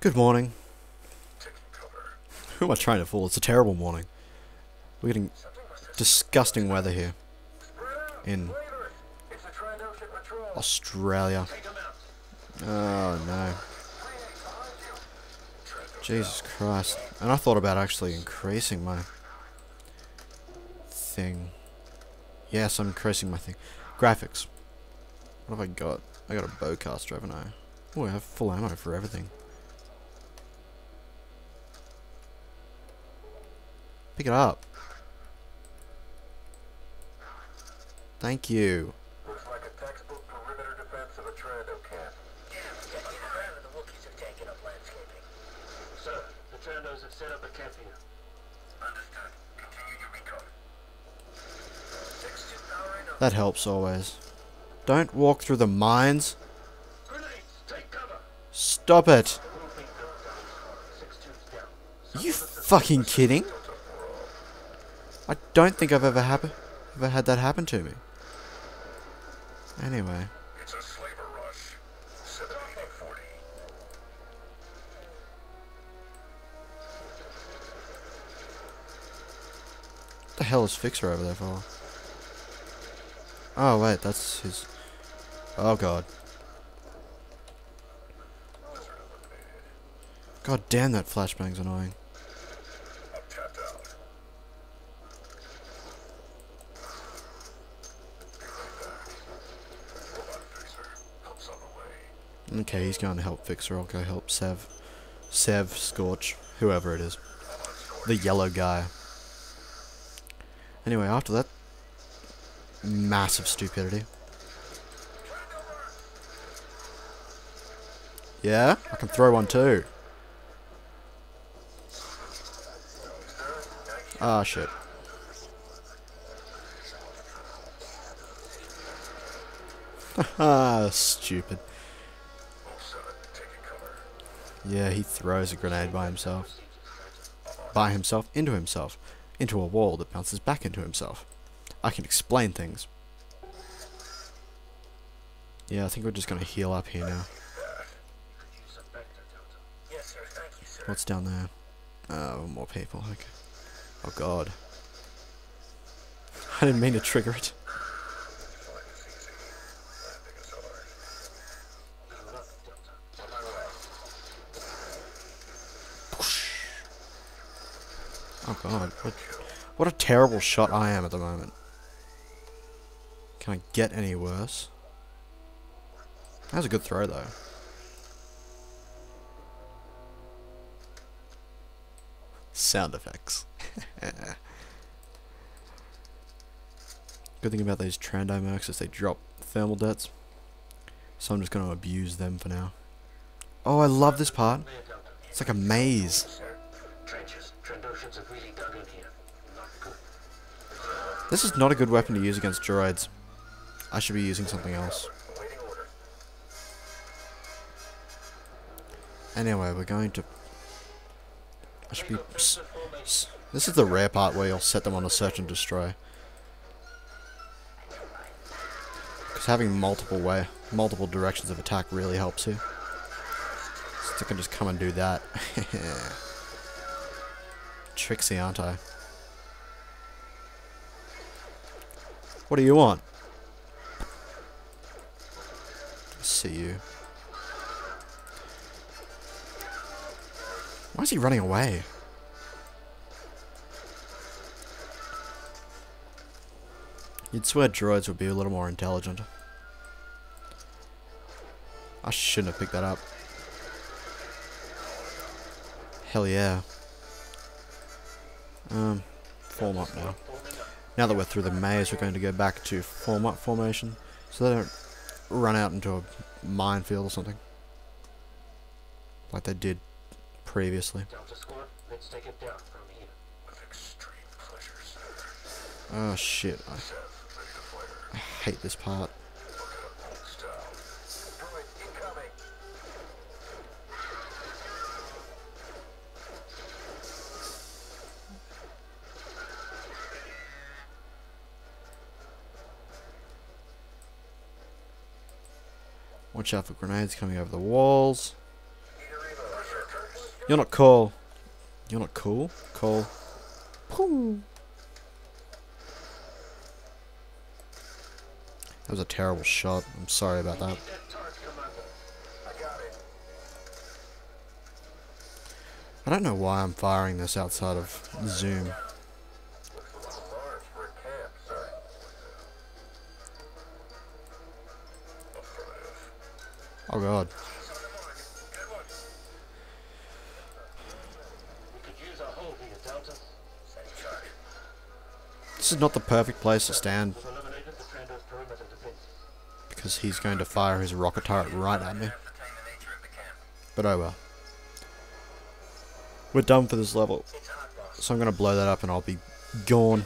Good morning. Who am I trying to fool? It's a terrible morning. We're getting disgusting weather here in Australia. Oh no. Jesus Christ. And I thought about actually increasing my thing. Yes, I'm increasing my thing. Graphics. What have I got? I got a bowcaster, haven't I? Oh, I have full ammo for everything. Recon. it two powering up. Landscaping. Sir, the trandoes have set up a camp here. Understood. Continue to recover. That helps always. Don't walk through the mines. Grenades! Take cover! Stop it. Moving down. Six two's down. Are you fucking kidding? I don't think I've ever happen ever had that happen to me. Anyway. It's a slaver rush. 1740. What the hell is Fixer over there for? Oh wait, that's his Oh god. God damn that flashbang's annoying. I'm tapped out. Robot fixer. Help's on the way. Okay, he's going to help Fixer. I'll go help Sev. Sev, Scorch, whoever it is. The yellow guy. Anyway, after that massive stupidity. Yeah, I can throw one too. Ah, shit. Haha, stupid. Yeah, he throws a grenade by himself. By himself, into himself. Into a wall that bounces back into himself. I can explain things. Yeah, I think we're just gonna heal up here now. What's down there? Oh, more people. Okay. Oh god. I didn't mean to trigger it. Oh god. What, what a terrible shot I am at the moment. Can I get any worse? That was a good throw though. Sound effects. Good thing about these Trando mercs is they drop thermal dets. So I'm just going to abuse them for now. Oh, I love this part. It's like a maze. This is not a good weapon to use against droids. I should be using something else. Anyway, we're going to... I should be... This is the rare part where you'll set them on a search and destroy. Because having multiple way, multiple directions of attack really helps you. So I can just come and do that. Tricksy, aren't I? What do you want? See you. Why is he running away? You'd swear droids would be a little more intelligent. I shouldn't have picked that up. Hell yeah. Um, form up now. Now that we're through the maze, we're going to go back to form up formation, so they don't run out into a minefield or something. Like they did previously. Delta squad, let's take it down from here. With extreme pleasure, sir. Oh shit, I, Sev, ready to fire. I hate this part. Watch out for grenades coming over the walls. You're not cool. You're not cool. Cool. That was a terrible shot. I'm sorry about that. I don't know why I'm firing this outside of Zoom. Same god. This is not the perfect place to stand because he's going to fire his rocket turret right at me. But oh well. We're done for this level. So I'm going to blow that up and I'll be gone.